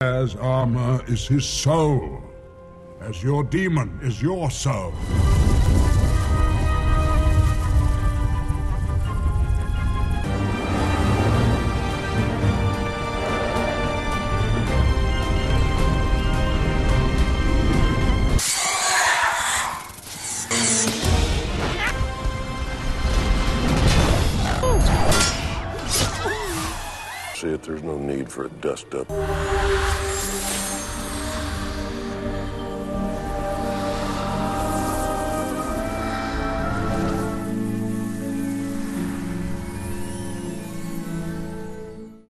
As armor is his soul, as your daemon is your soul. See if there's no need for a dust up.